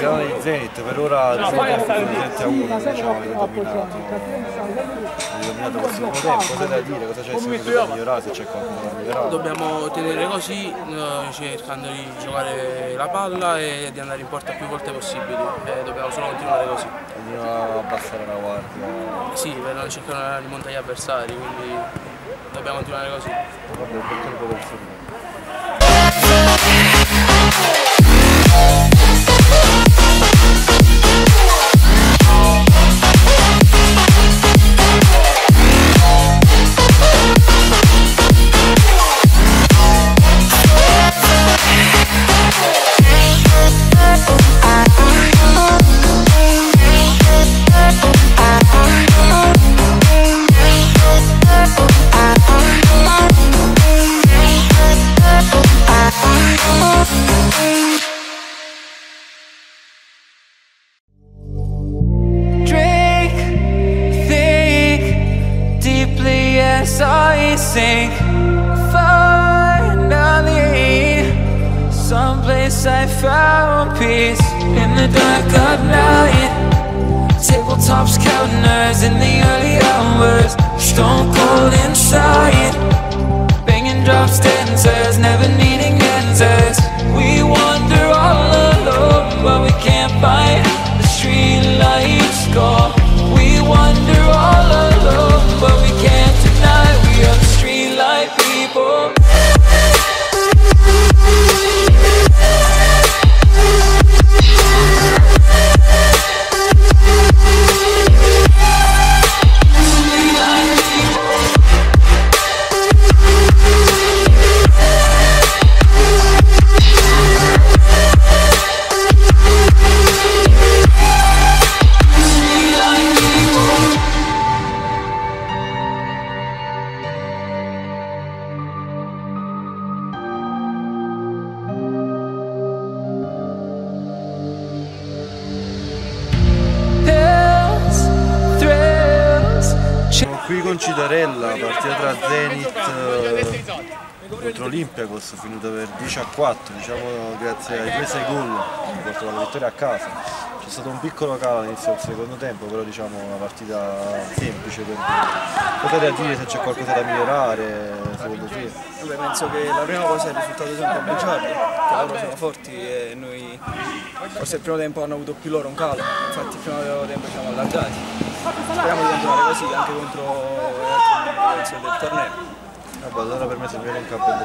7 a 1 diciamo avete dominato avete dominato questo primo tempo cosa da dire cosa c'è da migliorare se c'è qualcosa da migliorare Dobbiamo tenere così, eh, cercando di giocare la palla e di andare in porta più volte possibili. E dobbiamo solo continuare così. continuiamo a abbassare la guardia Sì, per non cercare di montare gli avversari, quindi dobbiamo continuare così. vabbè per tempo del secondo sink. Finally, someplace I found peace in the dark of night. Tabletops counting nerves in the early hours. Stone cold inside, banging drops, dancers, never needing con Citarella, partita tra Zenit eh, contro Olympiacos, finita per 10 a 4, diciamo grazie ai 3 gol che portano la vittoria a casa. C'è stato un piccolo calo all'inizio del secondo tempo, però diciamo una partita semplice per Cosa da dire se c'è qualcosa da migliorare secondo te? Vabbè, penso che la prima cosa è il risultato sempre a bruciarli, che loro sono forti e noi forse il primo tempo hanno avuto più loro un calo, infatti il primo tempo siamo allargati. Speriamo di continuare così anche contro altre del torneo. Vabbè, allora per me se viene in campo in